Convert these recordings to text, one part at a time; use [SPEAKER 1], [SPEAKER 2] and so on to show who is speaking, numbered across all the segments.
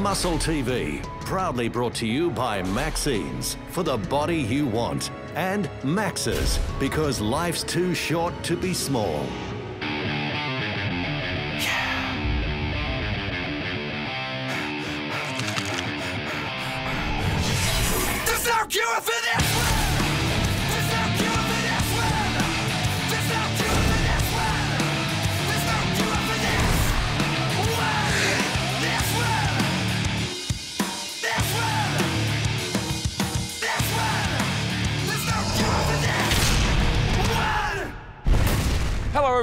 [SPEAKER 1] Muscle TV, proudly brought to you by Maxine's for the body you want, and Max's because life's too short to be small.
[SPEAKER 2] There's no cure for this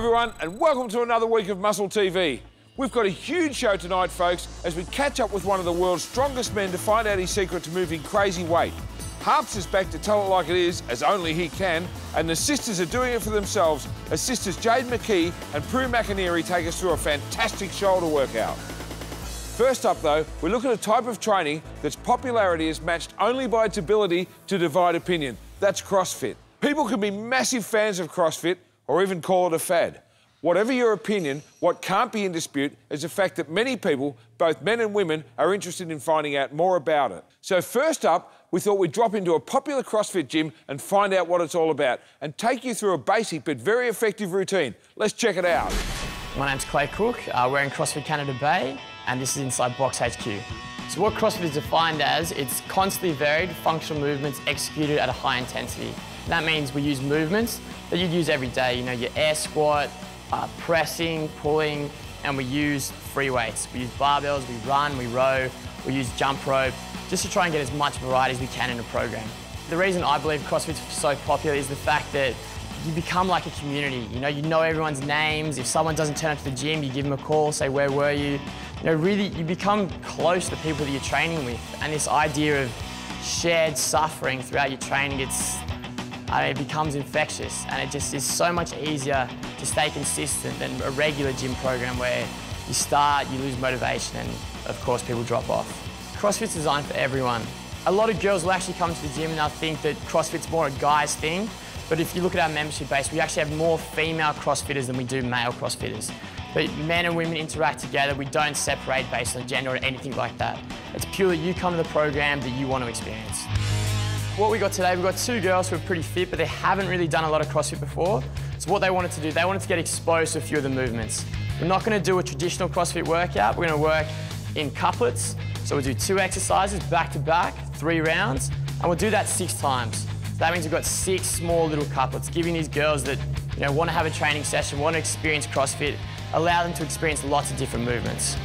[SPEAKER 3] everyone, and welcome to another week of Muscle TV. We've got a huge show tonight, folks, as we catch up with one of the world's strongest men to find out his secret to moving crazy weight. Harps is back to tell it like it is, as only he can, and the sisters are doing it for themselves as sisters Jade McKee and Prue McInerney take us through a fantastic shoulder workout. First up, though, we look at a type of training that's popularity is matched only by its ability to divide opinion. That's CrossFit. People can be massive fans of CrossFit or even call it a fad. Whatever your opinion, what can't be in dispute is the fact that many people, both men and women, are interested in finding out more about it. So, first up, we thought we'd drop into a popular CrossFit gym and find out what it's all about and take you through a basic but very effective routine. Let's check it out.
[SPEAKER 4] My name's Clay Cook. Uh, we're in CrossFit Canada Bay, and this is inside Box HQ. So what CrossFit is defined as, it's constantly varied functional movements executed at a high intensity. That means we use movements that you'd use every day. You know, your air squat, uh, pressing, pulling, and we use free weights. We use barbells, we run, we row, we use jump rope, just to try and get as much variety as we can in a program. The reason I believe CrossFit's so popular is the fact that you become like a community. You know, you know everyone's names. If someone doesn't turn up to the gym, you give them a call, say, where were you? You know, really, you become close to the people that you're training with. And this idea of shared suffering throughout your training, it's, uh, it becomes infectious. And it just is so much easier to stay consistent than a regular gym program where you start, you lose motivation, and of course, people drop off. CrossFit's designed for everyone. A lot of girls will actually come to the gym and they'll think that CrossFit's more a guy's thing. But if you look at our membership base, we actually have more female CrossFitters than we do male CrossFitters. But men and women interact together. We don't separate based on gender or anything like that. It's purely you come to the program that you want to experience. What we got today, we've got two girls who are pretty fit, but they haven't really done a lot of CrossFit before. So what they wanted to do, they wanted to get exposed to a few of the movements. We're not going to do a traditional CrossFit workout. We're going to work in couplets. So we'll do two exercises back to back, three rounds, and we'll do that six times. So that means we've got six small little couplets, giving these girls that you know want to have a training session, want to experience CrossFit, allow them to experience lots of different movements.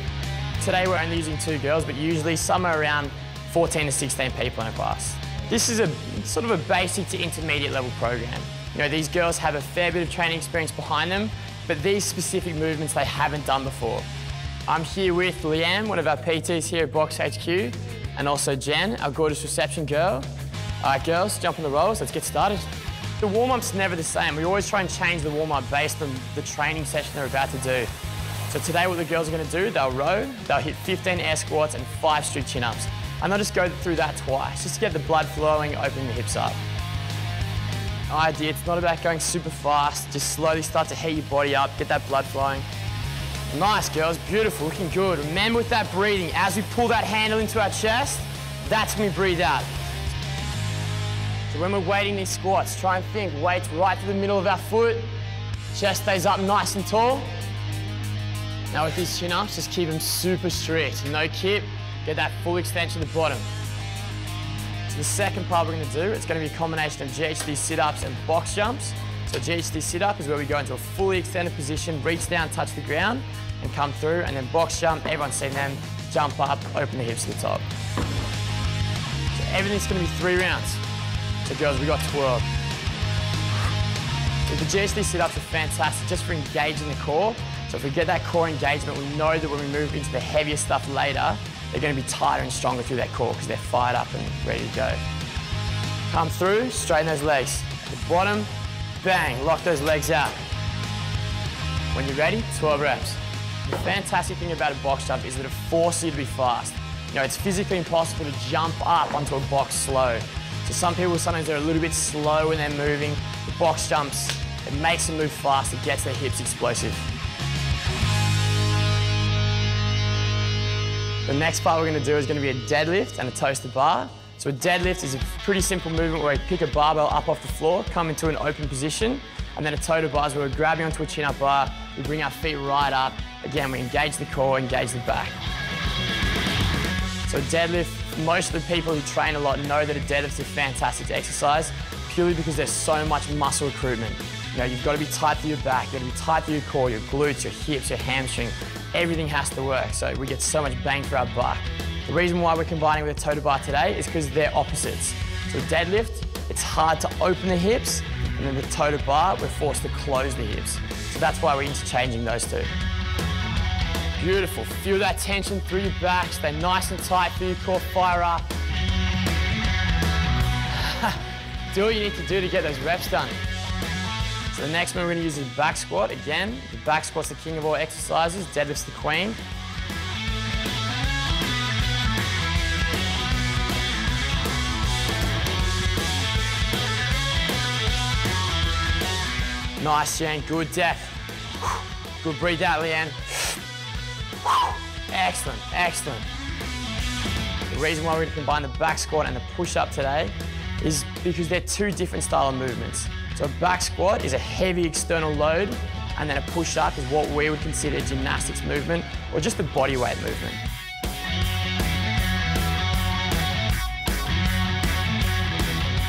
[SPEAKER 4] Today we're only using two girls, but usually somewhere around 14 to 16 people in a class. This is a sort of a basic to intermediate level program. You know, these girls have a fair bit of training experience behind them, but these specific movements they haven't done before. I'm here with Leanne, one of our PTs here at Box HQ, and also Jen, our gorgeous reception girl. All right, girls, jump on the rolls, let's get started. The warm-up's never the same. We always try and change the warm-up based on the training session they're about to do. So today what the girls are gonna do, they'll row, they'll hit 15 air squats and five strict chin-ups. And I'll just go through that twice, just to get the blood flowing, opening the hips up. Idea, it's not about going super fast, just slowly start to heat your body up, get that blood flowing. Nice, girls, beautiful, looking good. Remember with that breathing, as we pull that handle into our chest, that's when we breathe out. So when we're weighting these squats, try and think, weights right to the middle of our foot, chest stays up nice and tall. Now with these chin-ups, just keep them super strict, no kip, get that full extension at the bottom. The second part we're gonna do, it's gonna be a combination of GHD sit-ups and box jumps. So GHD sit-up is where we go into a fully extended position, reach down, touch the ground, and come through, and then box jump, everyone's seen them, jump up, open the hips to the top. So everything's gonna be three rounds. So girls, we got 12. So the GHD sit-ups are fantastic just for engaging the core. So if we get that core engagement, we know that when we move into the heavier stuff later, they're going to be tighter and stronger through that core because they're fired up and ready to go. Come through, straighten those legs. The bottom, bang, lock those legs out. When you're ready, 12 reps. The fantastic thing about a box jump is that it forces you to be fast. You know, it's physically impossible to jump up onto a box slow. So some people, sometimes they're a little bit slow when they're moving. The box jumps, it makes them move fast, it gets their hips explosive. The next part we're gonna do is gonna be a deadlift and a toes to bar. So a deadlift is a pretty simple movement where we pick a barbell up off the floor, come into an open position, and then a toe bar is where we're grabbing onto a chin-up bar, we bring our feet right up. Again, we engage the core, engage the back. So deadlift, most of the people who train a lot know that a deadlift is a fantastic exercise purely because there's so much muscle recruitment. You know, you've got to be tight to your back, you've got to be tight to your core, your glutes, your hips, your hamstring. Everything has to work, so we get so much bang for our buck. The reason why we're combining with a toe to bar today is because they're opposites. So deadlift, it's hard to open the hips, and then the toe to bar, we're forced to close the hips. So that's why we're interchanging those two. Beautiful. Feel that tension through your back. Stay nice and tight. Feel your core fire up. do what you need to do to get those reps done. So the next one we're to use is back squat. Again, the back squat's the king of all exercises. Deadlift's the queen. Nice, Jen. Good depth. Good breathe out, Leanne. Excellent, excellent. The reason why we're gonna combine the back squat and the push-up today is because they're two different style of movements. So a back squat is a heavy external load, and then a push-up is what we would consider gymnastics movement or just a body weight movement.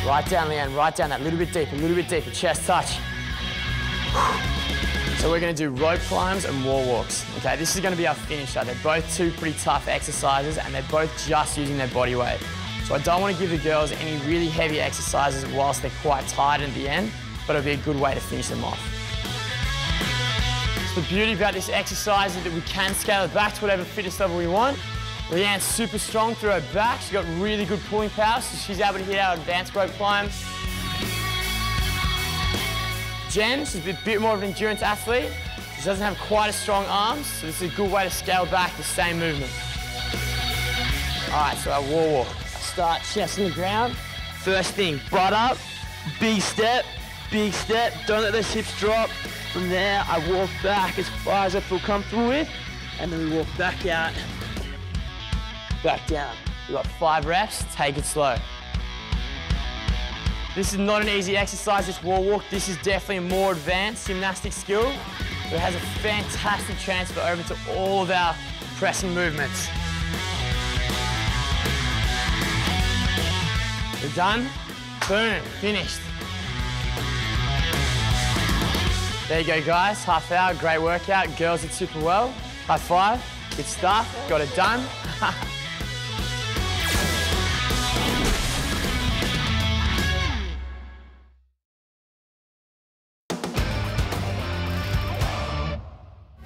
[SPEAKER 4] Right down, Leanne, right down, that little bit deeper, a little bit deeper, chest touch. So we're gonna do rope climbs and wall walks. Okay, this is gonna be our finisher. They're both two pretty tough exercises and they're both just using their body weight. So I don't wanna give the girls any really heavy exercises whilst they're quite tired at the end, but it'll be a good way to finish them off. So the beauty about this exercise is that we can scale it back to whatever fitness level we want. Leanne's super strong through her back. She's got really good pulling power, so she's able to hit our advanced rope climbs. Jen, she's a bit more of an endurance athlete. She doesn't have quite as strong arms, so this is a good way to scale back the same movement. All right, so our wall walk. Start chest in the ground. First thing, butt up, big step, big step. Don't let those hips drop. From there, I walk back as far as I feel comfortable with, and then we walk back out, back down. We've got five reps, take it slow. This is not an easy exercise, this wall walk. This is definitely a more advanced gymnastic skill. It has a fantastic transfer over to all of our pressing movements. We're done. Boom, finished. There you go, guys. Half hour, great workout. Girls did super well. High five. Good stuff. Got it done.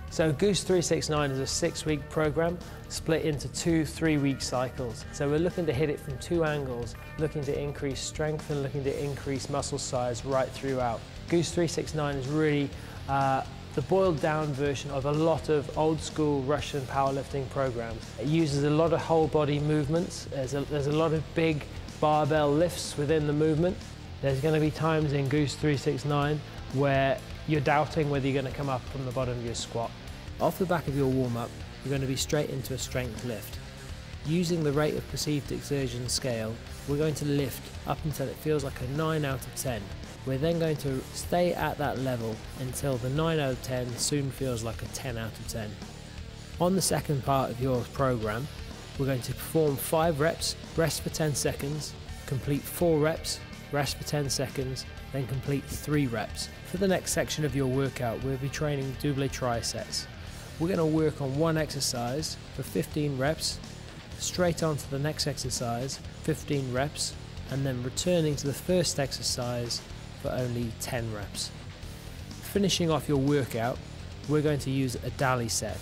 [SPEAKER 5] So Goose 369 is a six-week program split into two three-week cycles. So we're looking to hit it from two angles, looking to increase strength and looking to increase muscle size right throughout. Goose 369 is really uh, the boiled down version of a lot of old school Russian powerlifting programs. It uses a lot of whole body movements. There's a, there's a lot of big barbell lifts within the movement. There's going to be times in Goose 369 where you're doubting whether you're going to come up from the bottom of your squat. Off the back of your warm-up, you're going to be straight into a strength lift. Using the rate of perceived exertion scale, we're going to lift up until it feels like a 9 out of 10. We're then going to stay at that level until the 9 out of 10 soon feels like a 10 out of 10. On the second part of your program, we're going to perform 5 reps, rest for 10 seconds, complete 4 reps, rest for 10 seconds, then complete 3 reps. For the next section of your workout, we'll be training double triceps. We're going to work on one exercise for 15 reps, straight on to the next exercise, 15 reps, and then returning to the first exercise for only 10 reps. Finishing off your workout, we're going to use a Dali set.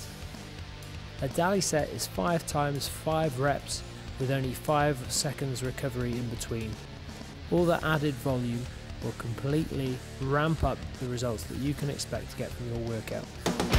[SPEAKER 5] A Dali set is 5 times 5 reps with only 5 seconds recovery in between. All the added volume will completely ramp up the results that you can expect to get from your workout.